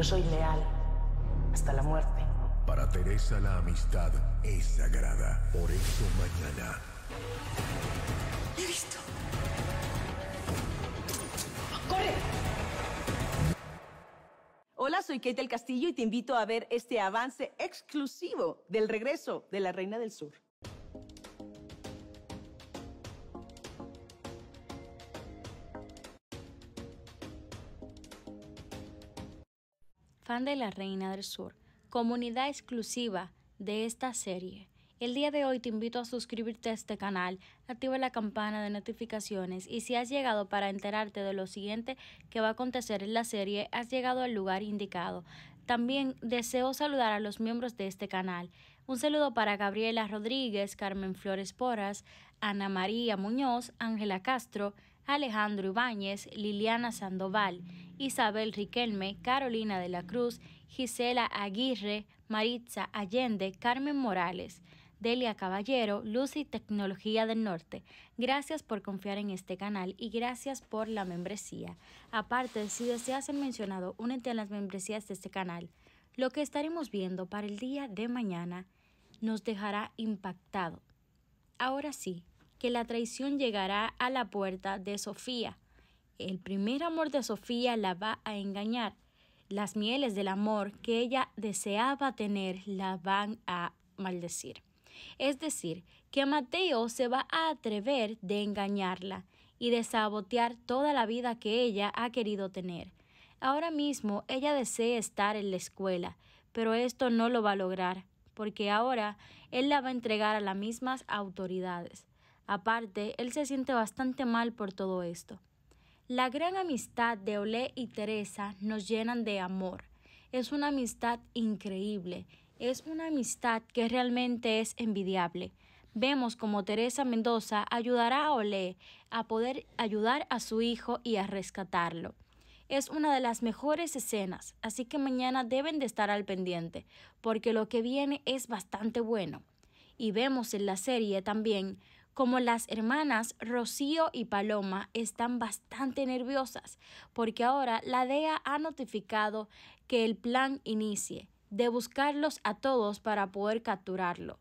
Yo soy leal hasta la muerte. Para Teresa la amistad es sagrada. Por eso mañana. He visto. ¡Corre! Hola, soy Kate del Castillo y te invito a ver este avance exclusivo del regreso de la Reina del Sur. De la Reina del Sur, comunidad exclusiva de esta serie. El día de hoy te invito a suscribirte a este canal, activa la campana de notificaciones y si has llegado para enterarte de lo siguiente que va a acontecer en la serie, has llegado al lugar indicado. También deseo saludar a los miembros de este canal. Un saludo para Gabriela Rodríguez, Carmen Flores Porras, Ana María Muñoz, Ángela Castro, Alejandro Ibáñez, Liliana Sandoval, Isabel Riquelme, Carolina de la Cruz, Gisela Aguirre, Maritza Allende, Carmen Morales, Delia Caballero, Lucy Tecnología del Norte. Gracias por confiar en este canal y gracias por la membresía. Aparte, si deseas ser mencionado, únete a las membresías de este canal. Lo que estaremos viendo para el día de mañana nos dejará impactado. Ahora sí, que la traición llegará a la puerta de Sofía. El primer amor de Sofía la va a engañar. Las mieles del amor que ella deseaba tener la van a maldecir. Es decir, que Mateo se va a atrever de engañarla y de sabotear toda la vida que ella ha querido tener. Ahora mismo ella desea estar en la escuela, pero esto no lo va a lograr, porque ahora él la va a entregar a las mismas autoridades. Aparte, él se siente bastante mal por todo esto. La gran amistad de Olé y Teresa nos llenan de amor. Es una amistad increíble es una amistad que realmente es envidiable. Vemos como Teresa Mendoza ayudará a Olé a poder ayudar a su hijo y a rescatarlo. Es una de las mejores escenas, así que mañana deben de estar al pendiente, porque lo que viene es bastante bueno. Y vemos en la serie también como las hermanas Rocío y Paloma están bastante nerviosas, porque ahora la DEA ha notificado que el plan inicie de buscarlos a todos para poder capturarlo.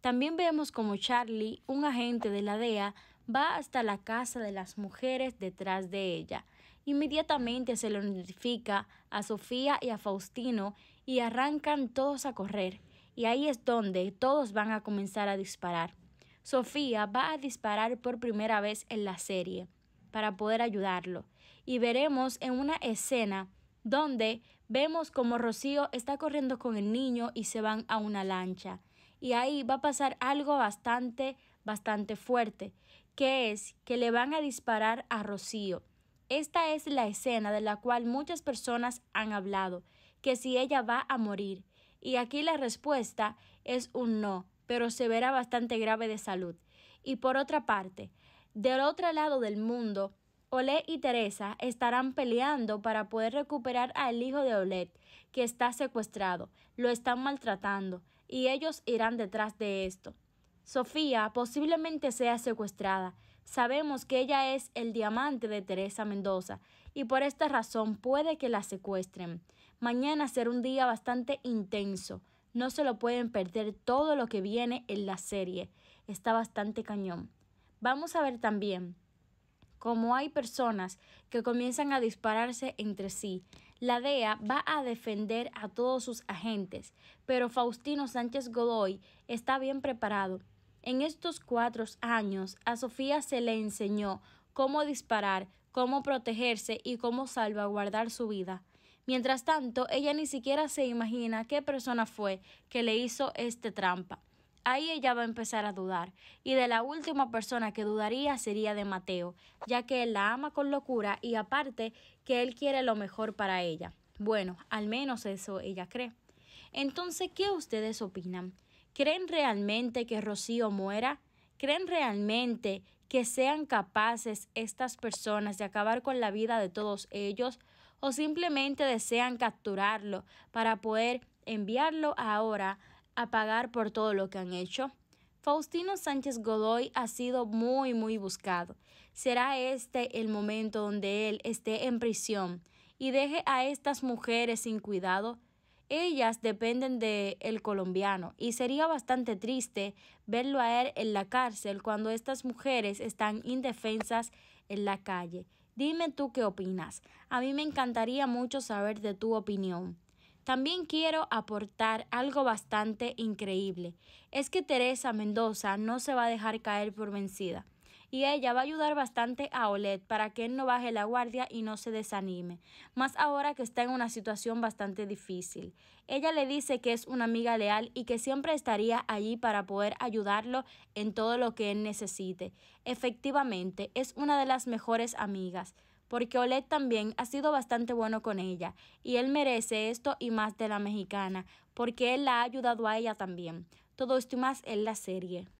También vemos como Charlie, un agente de la DEA, va hasta la casa de las mujeres detrás de ella. Inmediatamente se lo notifica a Sofía y a Faustino y arrancan todos a correr. Y ahí es donde todos van a comenzar a disparar. Sofía va a disparar por primera vez en la serie para poder ayudarlo. Y veremos en una escena donde vemos como Rocío está corriendo con el niño y se van a una lancha. Y ahí va a pasar algo bastante, bastante fuerte, que es que le van a disparar a Rocío. Esta es la escena de la cual muchas personas han hablado, que si ella va a morir. Y aquí la respuesta es un no, pero se verá bastante grave de salud. Y por otra parte, del otro lado del mundo, Olé y Teresa estarán peleando para poder recuperar al hijo de Olet, que está secuestrado, lo están maltratando, y ellos irán detrás de esto. Sofía posiblemente sea secuestrada. Sabemos que ella es el diamante de Teresa Mendoza, y por esta razón puede que la secuestren. Mañana será un día bastante intenso. No se lo pueden perder todo lo que viene en la serie. Está bastante cañón. Vamos a ver también como hay personas que comienzan a dispararse entre sí. La DEA va a defender a todos sus agentes, pero Faustino Sánchez Godoy está bien preparado. En estos cuatro años a Sofía se le enseñó cómo disparar, cómo protegerse y cómo salvaguardar su vida. Mientras tanto, ella ni siquiera se imagina qué persona fue que le hizo este trampa ahí ella va a empezar a dudar. Y de la última persona que dudaría sería de Mateo, ya que él la ama con locura y aparte que él quiere lo mejor para ella. Bueno, al menos eso ella cree. Entonces, ¿qué ustedes opinan? ¿Creen realmente que Rocío muera? ¿Creen realmente que sean capaces estas personas de acabar con la vida de todos ellos? ¿O simplemente desean capturarlo para poder enviarlo ahora a pagar por todo lo que han hecho? Faustino Sánchez Godoy ha sido muy, muy buscado. ¿Será este el momento donde él esté en prisión y deje a estas mujeres sin cuidado? Ellas dependen de el colombiano y sería bastante triste verlo a él en la cárcel cuando estas mujeres están indefensas en la calle. Dime tú qué opinas. A mí me encantaría mucho saber de tu opinión. También quiero aportar algo bastante increíble. Es que Teresa Mendoza no se va a dejar caer por vencida y ella va a ayudar bastante a Olet para que él no baje la guardia y no se desanime, más ahora que está en una situación bastante difícil. Ella le dice que es una amiga leal y que siempre estaría allí para poder ayudarlo en todo lo que él necesite. Efectivamente, es una de las mejores amigas porque Olet también ha sido bastante bueno con ella, y él merece esto y más de la mexicana, porque él la ha ayudado a ella también. Todo esto y más en la serie.